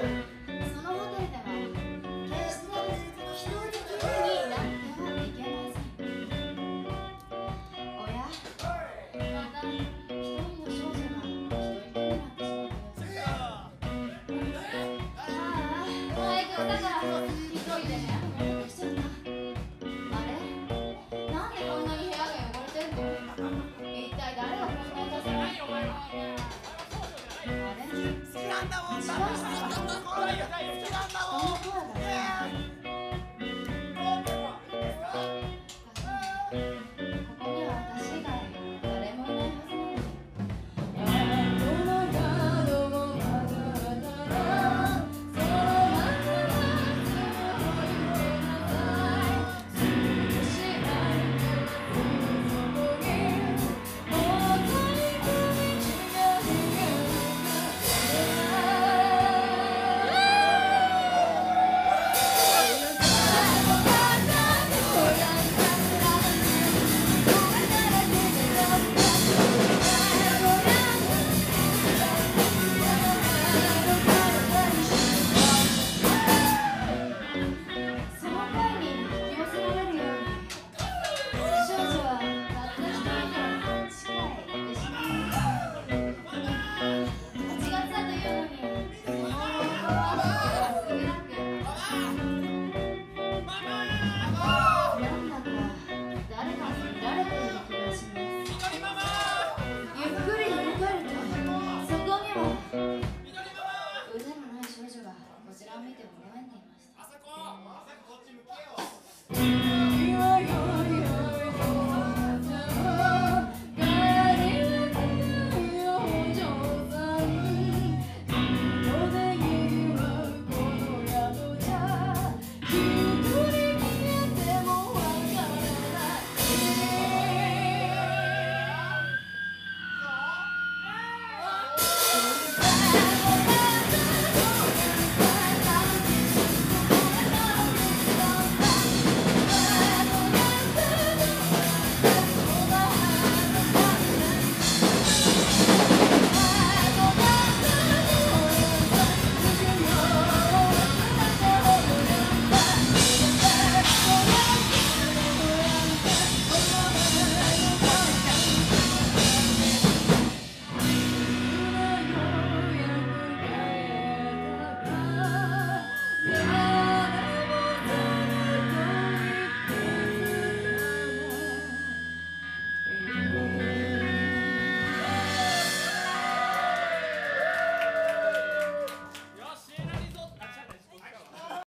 Thank you. ちらを見てもん